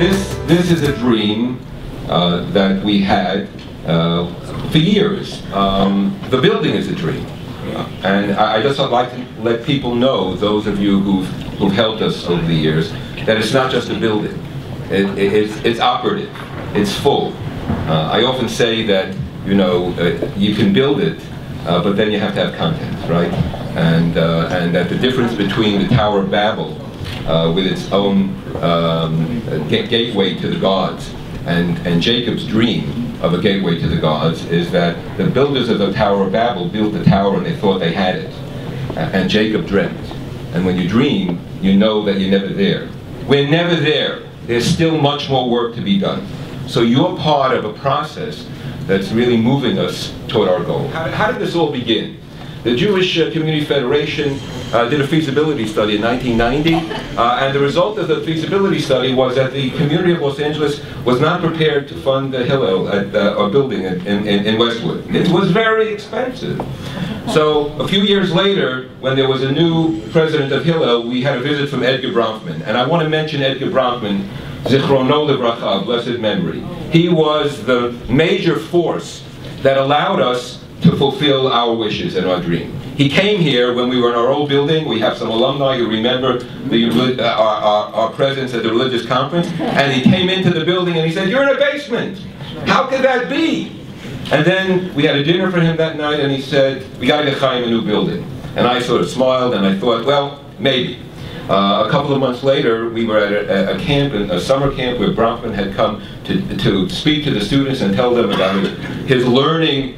this, this is a dream uh, that we had uh, for years. Um, the building is a dream. And I, I just would like to let people know, those of you who've, who've helped us over the years, that it's not just a building. It, it, it's, it's operative. It's full. Uh, I often say that, you know, uh, you can build it, uh, but then you have to have content, right? And, uh, and that the difference between the Tower of Babel, uh, with its own um, gateway to the gods, and, and Jacob's dream of a gateway to the gods is that the builders of the Tower of Babel built the tower and they thought they had it. And Jacob dreamt. And when you dream, you know that you're never there. We're never there. There's still much more work to be done. So you're part of a process that's really moving us toward our goal. How, how did this all begin? The Jewish uh, Community Federation uh, did a feasibility study in 1990, uh, and the result of the feasibility study was that the community of Los Angeles was not prepared to fund the Hillel at a building in, in, in Westwood. It was very expensive. So a few years later, when there was a new president of Hillel, we had a visit from Edgar Bronfman, and I want to mention Edgar Bronfman, Zichrono Levracha, blessed memory. He was the major force that allowed us to fulfill our wishes and our dream. He came here when we were in our old building. We have some alumni who remember the, uh, our, our, our, presence at the religious conference. And he came into the building and he said, you're in a basement. How could that be? And then we had a dinner for him that night and he said, we got to get a new building. And I sort of smiled and I thought, well, maybe. Uh, a couple of months later, we were at a, a, camp, a summer camp, where Bronfman had come to, to speak to the students and tell them about his, his learning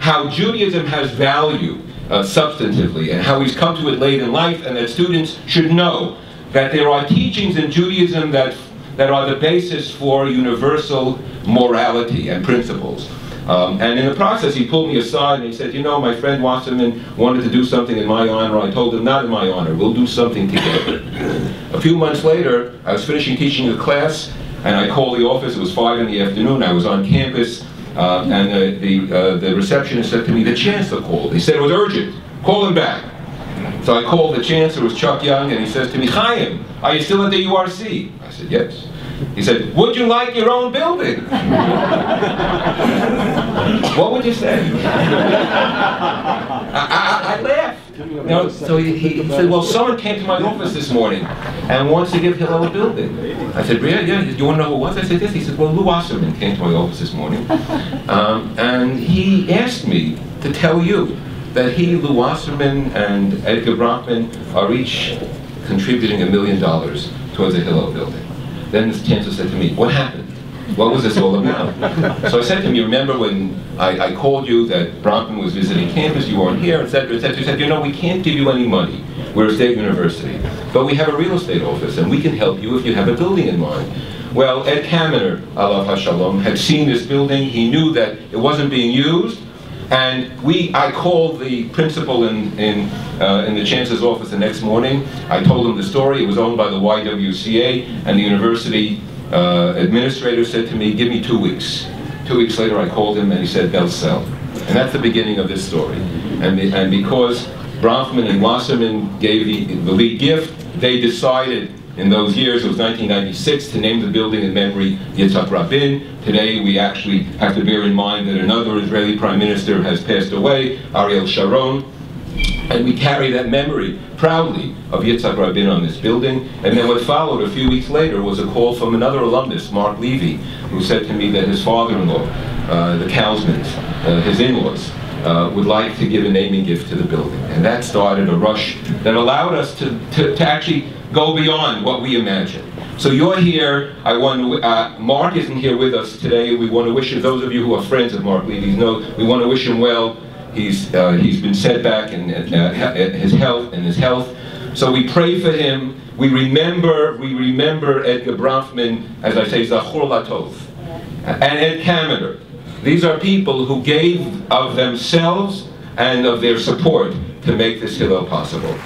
how Judaism has value uh, substantively and how he's come to it late in life and that students should know that there are teachings in Judaism that, that are the basis for universal morality and principles. Um, and in the process, he pulled me aside and he said, you know, my friend Wasserman wanted to do something in my honor. I told him, not in my honor. We'll do something together. a few months later, I was finishing teaching a class, and I called the office. It was 5 in the afternoon. I was on campus. Uh, and uh, the, uh, the receptionist said to me, the chancellor called. He said it was urgent. Call him back. So I called the chancellor, it was Chuck Young, and he says to me, Chaim, are you still at the URC? I said, yes. He said, would you like your own building? what would you say? I, I, I laughed. You know, so he, he, said, well, someone came to my office this morning and wants to give Hillel a building. I said, yeah, yeah, Do you want to know who it was? I said, yes. He said, well, Lew Wasserman came to my office this morning. Um, and he asked me to tell you that he, Lew Wasserman, and Edgar Bronfman are each contributing a million dollars towards a Hillel building. Then the chancellor said to me, what happened? What was this all about? so I said to him, you remember when I, I called you that Bronfman was visiting campus, you weren't here, etc., etc. He said, you know, we can't give you any money. We're a state university. But we have a real estate office, and we can help you if you have a building in mind. Well, Ed Kaminer, Alav HaShalom, had seen this building. He knew that it wasn't being used. And we, I called the principal in, in, uh, in the chancellor's office the next morning. I told him the story. It was owned by the YWCA, and the university uh, administrator said to me, give me two weeks. Two weeks later, I called him, and he said, they'll sell. And that's the beginning of this story. And, the, and because Bronfman and Wasserman gave the, the lead gift, they decided in those years, it was 1996, to name the building in memory Yitzhak Rabin. Today, we actually have to bear in mind that another Israeli prime minister has passed away, Ariel Sharon. And we carry that memory proudly of Yitzhak Rabin on this building. And then what followed a few weeks later was a call from another alumnus, Mark Levy, who said to me that his father-in-law, uh, the Kaufmans, uh, his in-laws, uh, would like to give a naming gift to the building. And that started a rush that allowed us to, to, to actually go beyond what we imagined. So you're here, I want to, uh, Mark isn't here with us today. We want to wish you, those of you who are friends of Mark Levy, know, we want to wish him well. He's, uh, he's been set back in uh, his health and his health. So we pray for him. We remember, we remember Edgar Bronfman, as I say, Zachor Latov, and Ed Kaminer. These are people who gave of themselves and of their support to make this Hillel possible.